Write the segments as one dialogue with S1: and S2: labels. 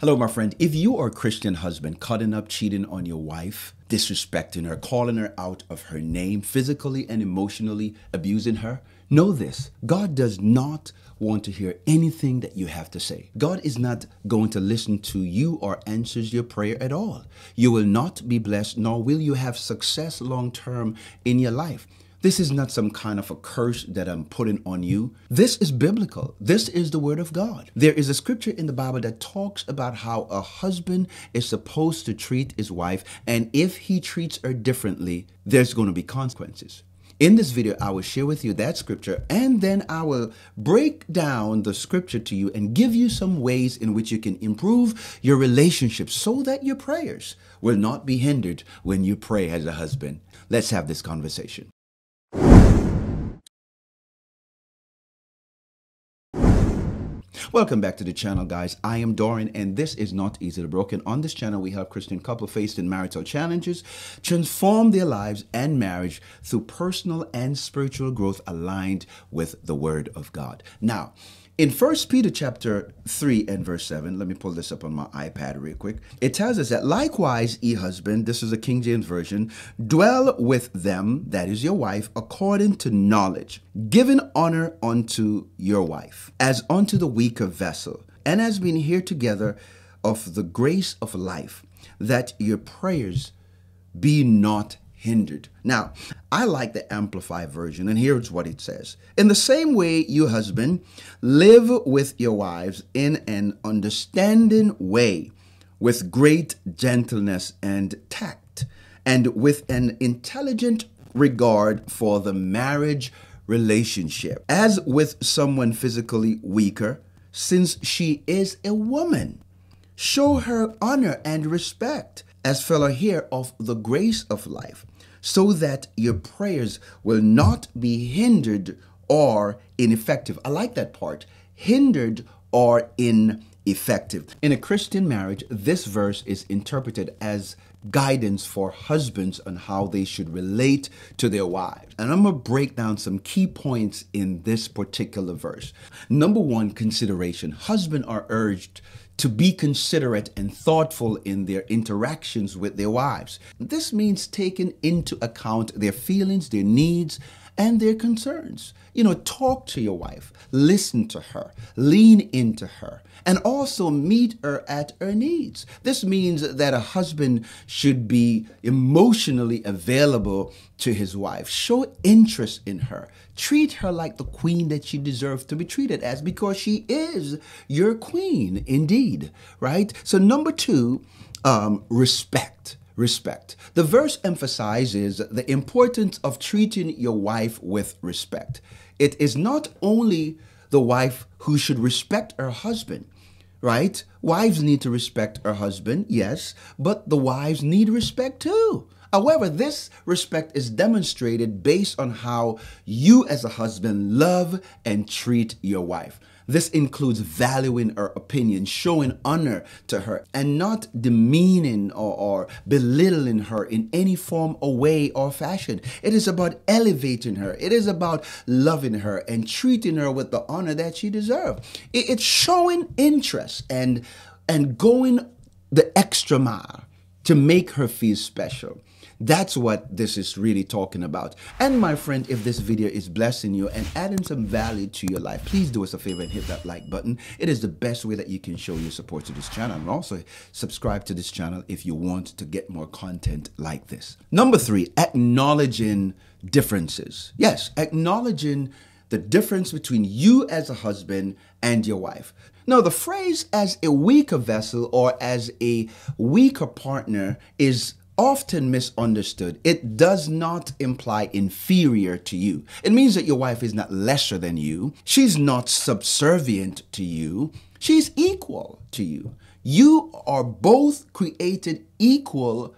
S1: Hello, my friend. If you are a Christian husband cutting up, cheating on your wife, disrespecting her, calling her out of her name, physically and emotionally abusing her, know this God does not want to hear anything that you have to say. God is not going to listen to you or answers your prayer at all. You will not be blessed, nor will you have success long term in your life. This is not some kind of a curse that I'm putting on you. This is biblical. This is the word of God. There is a scripture in the Bible that talks about how a husband is supposed to treat his wife, and if he treats her differently, there's going to be consequences. In this video, I will share with you that scripture and then I will break down the scripture to you and give you some ways in which you can improve your relationship so that your prayers will not be hindered when you pray as a husband. Let's have this conversation. Welcome back to the channel, guys. I am Dauren, and this is Knot Easily Broken. On this channel, we help Christian couples faced in marital challenges transform their lives and marriage through personal and spiritual growth aligned with the Word of God. Now, in 1 Peter chapter 3 and verse 7, let me pull this up on my iPad real quick. It tells us that likewise, ye husband, this is a King James version, dwell with them, that is your wife, according to knowledge, giving honor unto your wife, as unto the weaker vessel, and as being here together of the grace of life, that your prayers be not hindered. Now, I like the Amplified version, and here's what it says In the same way, you husband, live with your wives in an understanding way, with great gentleness and tact, and with an intelligent regard for the marriage relationship, as with someone physically weaker, since she is a woman. Show her honor and respect as fellow here of the grace of life, so that your prayers will not be hindered or ineffective. I like that part hindered or ineffective. In a Christian marriage, this verse is interpreted as guidance for husbands on how they should relate to their wives. And I'm going to break down some key points in this particular verse. Number one, consideration. Husbands are urged to be considerate and thoughtful in their interactions with their wives. This means taking into account their feelings, their needs, and their concerns. You know, talk to your wife, listen to her, lean into her, and also meet her at her needs. This means that a husband should be emotionally available to his wife, show interest in her, treat her like the queen that she deserves to be treated as because she is your queen indeed, right? So, number two, um, respect respect. The verse emphasizes the importance of treating your wife with respect. It is not only the wife who should respect her husband, right? Wives need to respect her husband, yes, but the wives need respect too. However, this respect is demonstrated based on how you as a husband love and treat your wife. This includes valuing her opinion, showing honor to her, and not demeaning or, or, belittling her in any form or way or fashion. It is about elevating her. It is about loving her and treating her with the honor that she deserves. It's showing interest and and going the extra mile to make her feel special. That's what this is really talking about. And my friend, if this video is blessing you and adding some value to your life, please do us a favor and hit that like button. It is the best way that you can show your support to this channel. And also subscribe to this channel if you want to get more content like this. Number three, acknowledging differences. Yes, acknowledging the difference between you as a husband and your wife. Now, the phrase as a weaker vessel or as a weaker partner is often misunderstood. It does not imply inferior to you. It means that your wife is not lesser than you. She's not subservient to you. She's equal to you. You are both created equal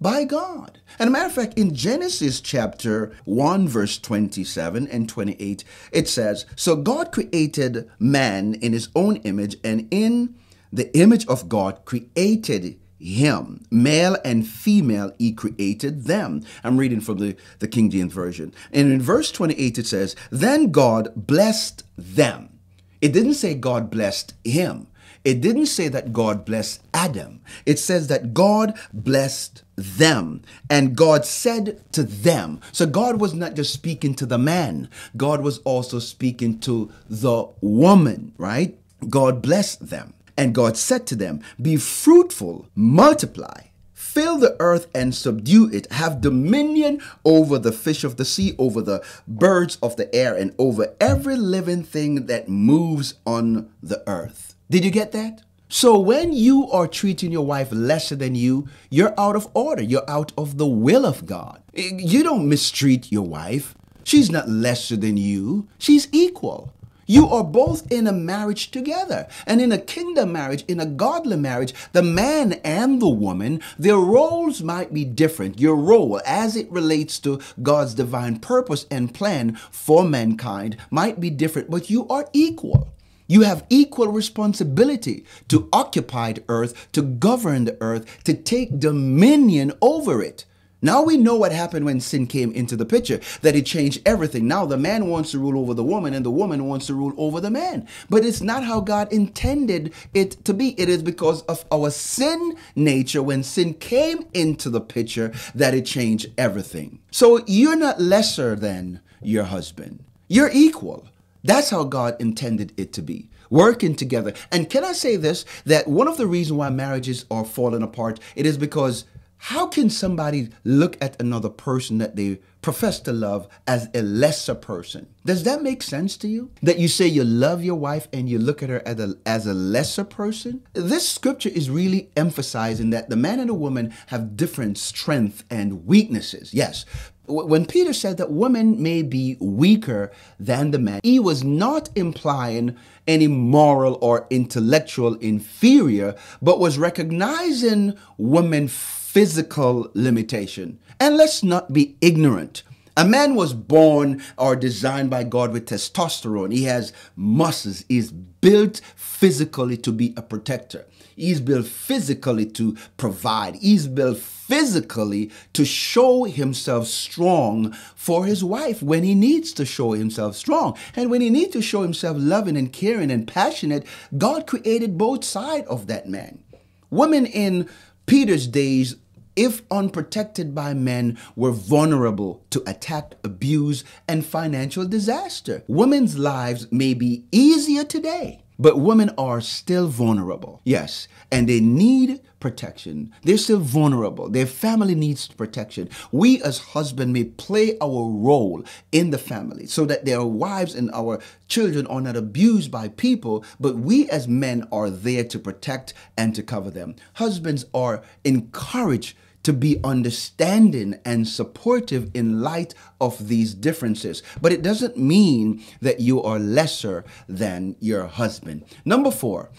S1: by God. And a matter of fact, in Genesis chapter 1, verse 27 and 28, it says, So God created man in his own image, and in the image of God created him. Male and female, he created them. I'm reading from the, the King James Version. And in verse 28, it says, Then God blessed them. It didn't say God blessed him. it didn't say that God blessed Adam. It says that God blessed them and God said to them. So God was not just speaking to the man, God was also speaking to the woman, right? God blessed them. And God said to them, Be fruitful, multiply Fill the earth and subdue it. Have dominion over the fish of the sea, over the birds of the air, and over every living thing that moves on the earth. Did you get that? So when you are treating your wife lesser than you, you're out of order. You're out of the will of God. You don't mistreat your wife. She's not lesser than you. She's equal. You are both in a marriage together. And in a kingdom marriage, in a godly marriage, the man and the woman, their roles might be different. Your role as it relates to God's divine purpose and plan for mankind might be different, but you are equal. You have equal responsibility to occupy the earth, to govern the earth, to take dominion over it. Now we know what happened when sin came into the picture, that it changed everything. Now the man wants to rule over the woman and the woman wants to rule over the man. But it's not how God intended it to be. It is because of our sin nature, when sin came into the picture, that it changed everything. So you're not lesser than your husband, you're equal. That's how God intended it to be working together. And can I say this that one of the reasons why marriages are falling apart it is because how can somebody look at another person that they profess to love as a lesser person? Does that make sense to you? That you say you love your wife and you look at her as a, as a lesser person? This scripture is really emphasizing that the man and the woman have different strengths and weaknesses. Yes, when Peter said that women may be weaker than the man, he was not implying any moral or intellectual inferior, but was recognizing women physical limitation. And let's not be ignorant. A man was born or designed by God with testosterone. He has muscles. He's built physically to be a protector. He's built physically to provide. He's built physically to show himself strong for his wife when he needs to show himself strong. And when he needs to show himself loving and caring and passionate, God created both sides of that man. Women in Peter's days, if unprotected by men, were vulnerable to attack, abuse, and financial disaster. Women's lives may be easier today, but women are still vulnerable. Yes, and they need protection. They're still vulnerable. Their family needs protection. We as husband may play our role in the family so that their wives and our children are not abused by people, but we as men are there to protect and to cover them. Husbands are encouraged to be understanding and supportive in light of these differences. But it doesn't mean that you are lesser than your husband. Number four,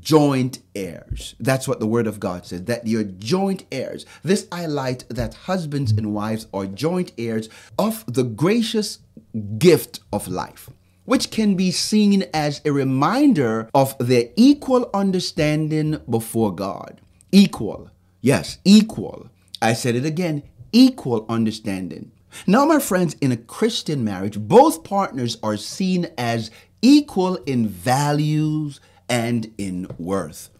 S1: joint heirs. That's what the word of God says, that you're joint heirs. This highlight that husbands and wives are joint heirs of the gracious gift of life which can be seen as a reminder of their equal understanding before God. Equal Yes, equal. I said it again equal understanding. Now, my friends, in a Christian marriage, both partners are seen as equal in values and in worth.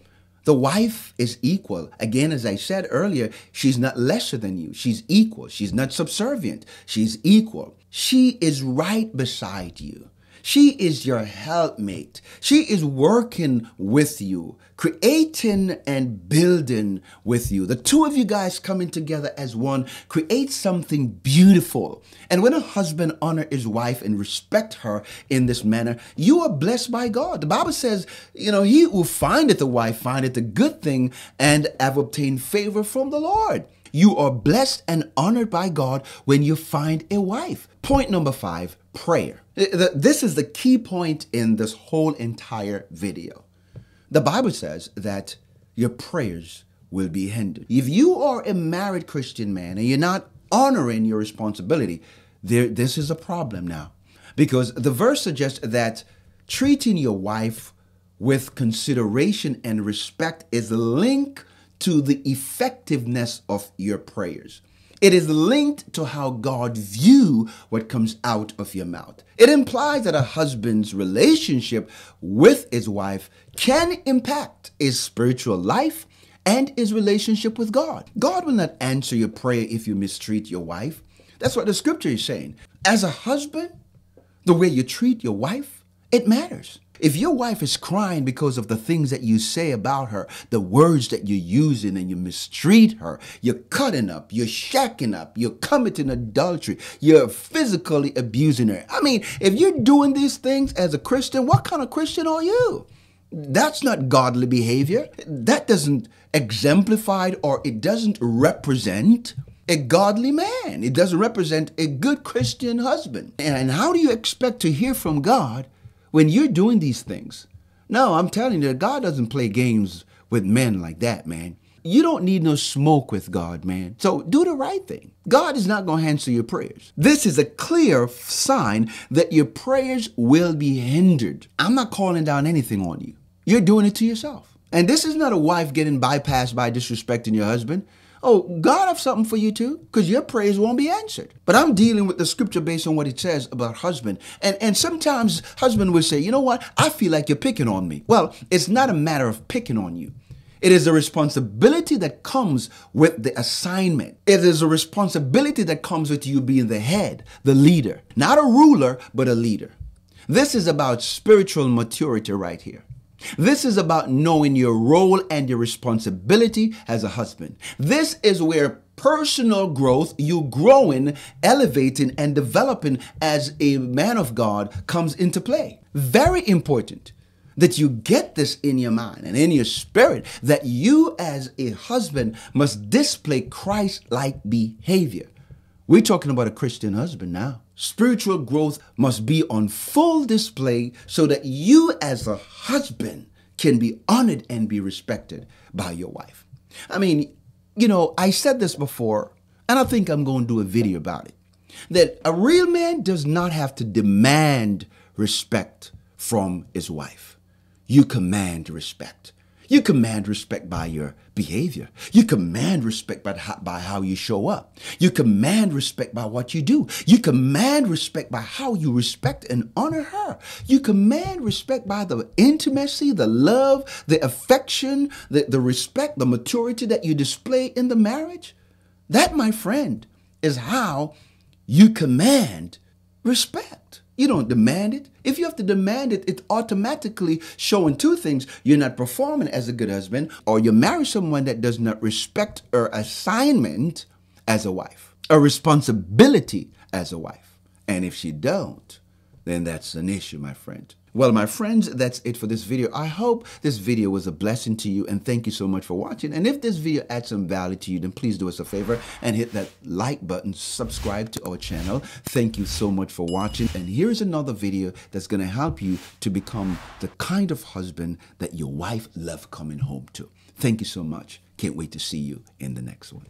S1: The wife is equal. Again, as I said earlier, she's not lesser than you. She's equal. She's not subservient. She's equal. She is right beside you. She is your helpmate. She is working with you, creating and building with you. The two of you guys coming together as one create something beautiful. And when a husband honor his wife and respect her in this manner, you are blessed by God. The Bible says, you know, he who findeth a wife findeth a good thing and have obtained favor from the Lord. You are blessed and honored by God when you find a wife. Point number five prayer. This is the key point in this whole entire video. The Bible says that your prayers will be hindered. If you are a married Christian man and you're not honoring your responsibility, there, this is a problem now. Because the verse suggests that treating your wife with consideration and respect is linked to the effectiveness of your prayers. It is linked to how God view what comes out of your mouth. It implies that a husband's relationship with his wife can impact his spiritual life and his relationship with God. God will not answer your prayer if you mistreat your wife. That's what the scripture is saying. As a husband, the way you treat your wife, it matters. If your wife is crying because of the things that you say about her, the words that you're using and you mistreat her, you're cutting up, you're shacking up, you're committing adultery, you're physically abusing her. I mean, if you're doing these things as a Christian, what kind of Christian are you? That's not godly behavior. That doesn't exemplify or it doesn't represent a godly man. It doesn't represent a good Christian husband. And how do you expect to hear from God when you're doing these things. No, I'm telling you, God doesn't play games with men like that, man. You don't need no smoke with God, man. So do the right thing. God is not going to answer your prayers. This is a clear sign that your prayers will be hindered. I'm not calling down anything on you. You're doing it to yourself. And this is not a wife getting bypassed by disrespecting your husband. Oh, God have something for you too, because your prayers won't be answered. But I'm dealing with the scripture based on what it says about husband. And and sometimes husband will say, you know what? I feel like you're picking on me. Well, it's not a matter of picking on you. It is a responsibility that comes with the assignment. It is a responsibility that comes with you being the head, the leader. Not a ruler, but a leader. This is about spiritual maturity right here. This is about knowing your role and your responsibility as a husband. This is where personal growth, you growing, elevating, and developing as a man of God comes into play. Very important that you get this in your mind and in your spirit that you as a husband must display Christ like behavior. We're talking about a Christian husband now. Spiritual growth must be on full display so that you, as a husband, can be honored and be respected by your wife. I mean, you know, I said this before, and I think I'm going to do a video about it. That a real man does not have to demand respect from his wife. You command respect. You command respect by your behavior. You command respect by how, by how you show up. You command respect by what you do. You command respect by how you respect and honor her. You command respect by the intimacy, the love, the affection, the, the respect, the maturity that you display in the marriage. That, my friend, is how you command respect. You don't demand it. If you have to demand it, it's automatically showing two things. You're not performing as a good husband, or you marry someone that does not respect her assignment as a wife, a responsibility as a wife. And if she don't, then that's an issue, my friend. Well, my friends, that's it for this video. I hope this video was a blessing to you and thank you so much for watching. And if this video adds some value to you, then please do us a favor and hit that like button, subscribe to our channel. Thank you so much for watching. And here's another video that's going to help you to become the kind of husband that your wife loves coming home to. Thank you so much. Can't wait to see you in the next one.